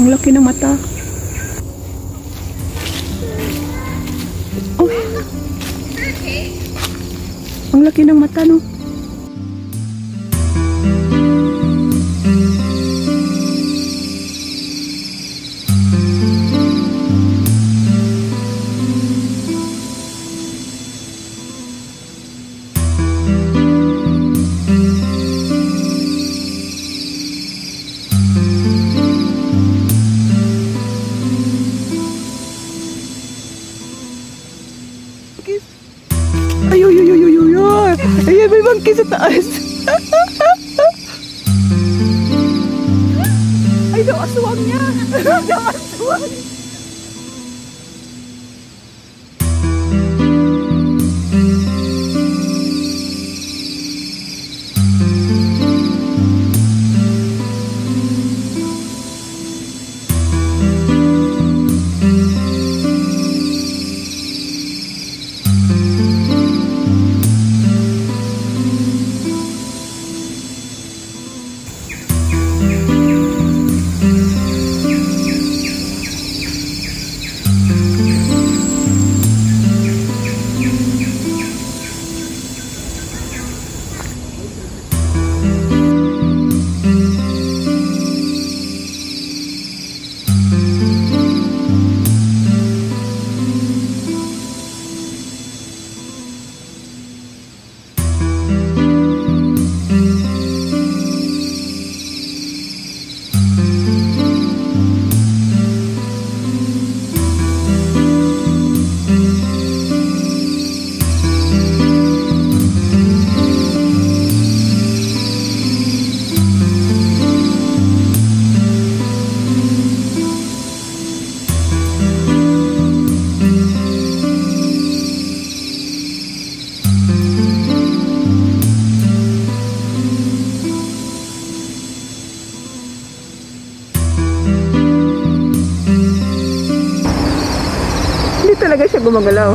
Ang laki ng mata. Oh. Ang laki ng mata, no? Ayan, may monkey sa taas. Ay, daw aswang niya. daw aswang. Talaga siya gumagalaw.